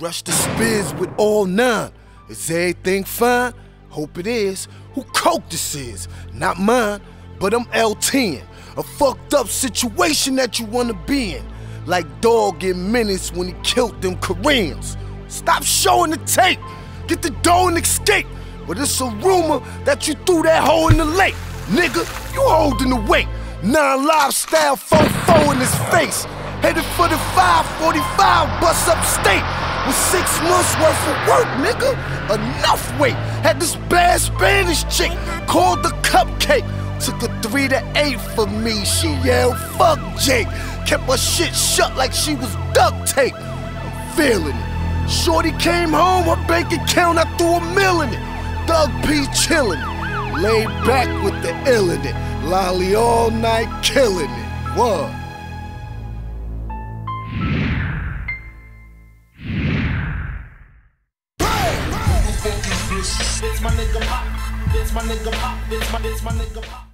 Rush the spiz with all nine. Is everything fine? Hope it is. Who coke this is? Not mine, but I'm L10. A fucked up situation that you wanna be in. Like dog in minutes when he killed them Koreans. Stop showing the tape. Get the dough and escape. But it's a rumor that you threw that hole in the lake. Nigga, you holding the weight. Nine lifestyle, 4-4 in his face. Headed for the 545 bus upstate. With six months worth of work, nigga. Enough weight. Had this bad Spanish chick called the cupcake. Took a three to eight for me. She yelled, fuck Jake. Kept her shit shut like she was duct tape. I'm feeling it. Shorty came home, her bank account, I threw a mill in it. Doug P chillin' it. Laid back with the ill in it. Lolly all night killing it. What? My nigga pop. It's my, my nigga pop.